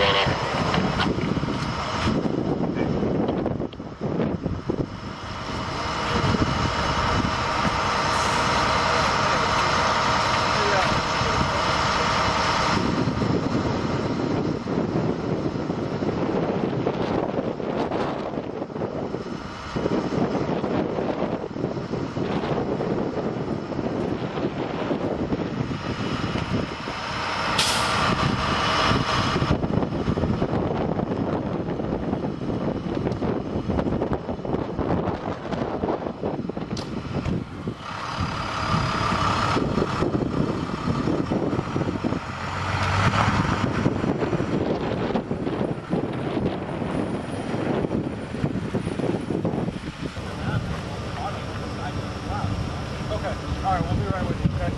ran Okay. All right, we'll be right with you, okay?